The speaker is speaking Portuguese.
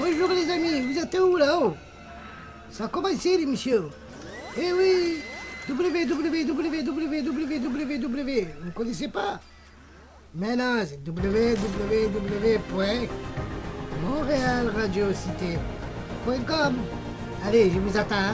Bom jogo, meus amigos, até Bonjour les amis, vous êtes où là-haut W, W, commencé l'émission. Eh oui W. vous ne connaissez pas Maintenant, c'est www.montréalradiocité.com. Allez, je vous attends.